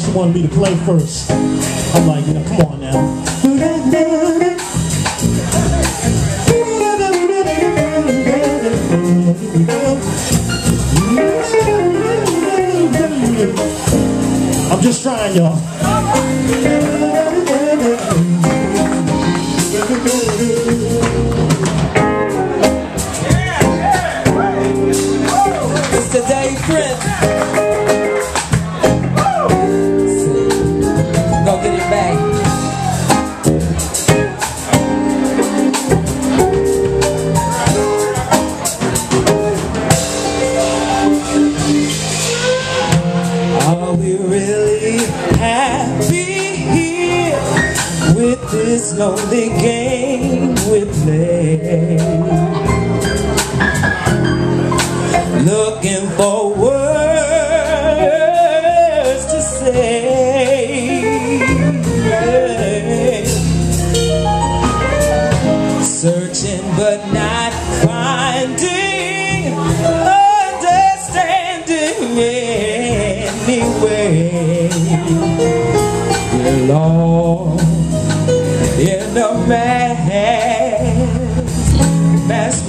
she wanted me to play first. I'm like, you know, come on now. I'm just trying, y'all. Are we really happy here with this lonely game we play? Looking forward a man. That's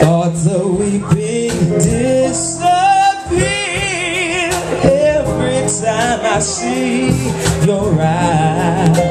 Thoughts are weeping Every time I see your eyes.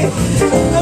Masquerade.